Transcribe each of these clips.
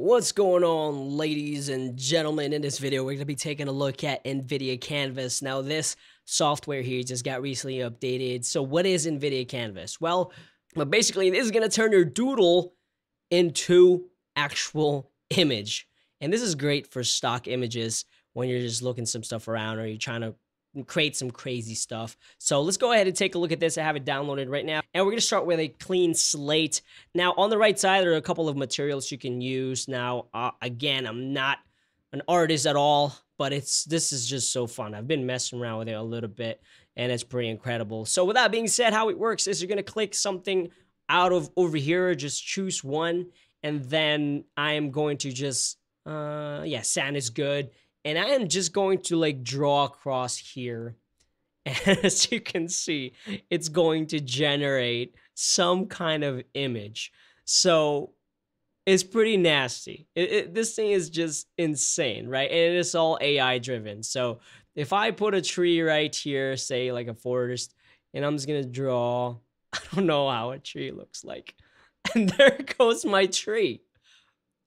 What's going on, ladies and gentlemen? In this video, we're going to be taking a look at NVIDIA Canvas. Now, this software here just got recently updated. So what is NVIDIA Canvas? Well, basically, this is going to turn your doodle into actual image. And this is great for stock images when you're just looking some stuff around or you're trying to create some crazy stuff. So let's go ahead and take a look at this. I have it downloaded right now. And we're going to start with a clean slate. Now, on the right side, there are a couple of materials you can use. Now, uh, again, I'm not an artist at all, but it's this is just so fun. I've been messing around with it a little bit, and it's pretty incredible. So with that being said, how it works is you're going to click something out of over here, just choose one, and then I am going to just, uh, yeah, sand is good and I am just going to like draw across here. And as you can see, it's going to generate some kind of image. So it's pretty nasty. It, it, this thing is just insane, right? And it's all AI driven. So if I put a tree right here, say like a forest, and I'm just gonna draw, I don't know how a tree looks like. And there goes my tree.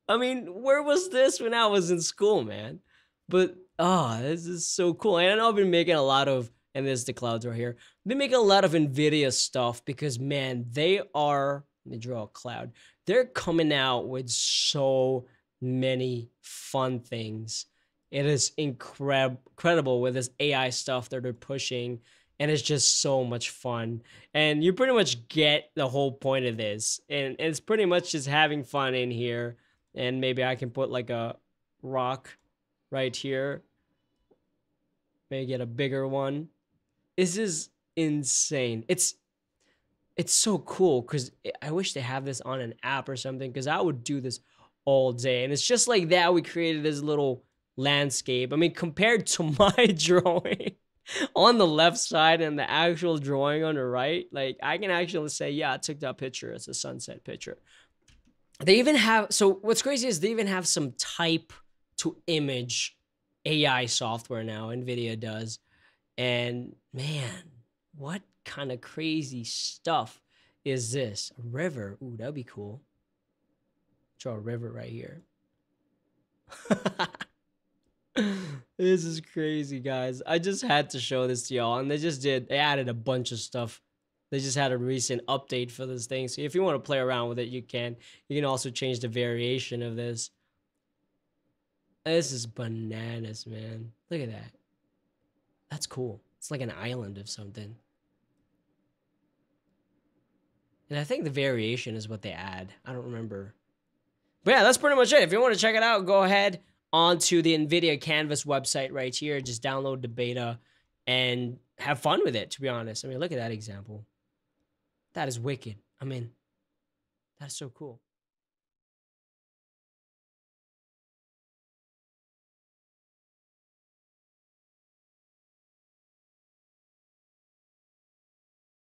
I mean, where was this when I was in school, man? But oh, this is so cool. And I know I've been making a lot of, and there's the clouds right here. I've been making a lot of NVIDIA stuff because man, they are, let me draw a cloud. They're coming out with so many fun things. It is incredible incredible with this AI stuff that they're pushing. And it's just so much fun. And you pretty much get the whole point of this. And it's pretty much just having fun in here. And maybe I can put like a rock right here. May get a bigger one. This is insane. It's it's so cool because I wish they have this on an app or something because I would do this all day. And it's just like that we created this little landscape. I mean, compared to my drawing on the left side and the actual drawing on the right, like I can actually say, yeah, I took that picture. It's a sunset picture. They even have, so what's crazy is they even have some type to image AI software now, NVIDIA does. And man, what kind of crazy stuff is this? A river. Ooh, that'd be cool. Draw a river right here. this is crazy, guys. I just had to show this to y'all. And they just did, they added a bunch of stuff. They just had a recent update for this thing. So if you want to play around with it, you can. You can also change the variation of this. This is bananas, man. Look at that. That's cool. It's like an island of something. And I think the variation is what they add. I don't remember. But yeah, that's pretty much it. If you want to check it out, go ahead onto the NVIDIA Canvas website right here. Just download the beta and have fun with it, to be honest. I mean, look at that example. That is wicked. I mean, that's so cool.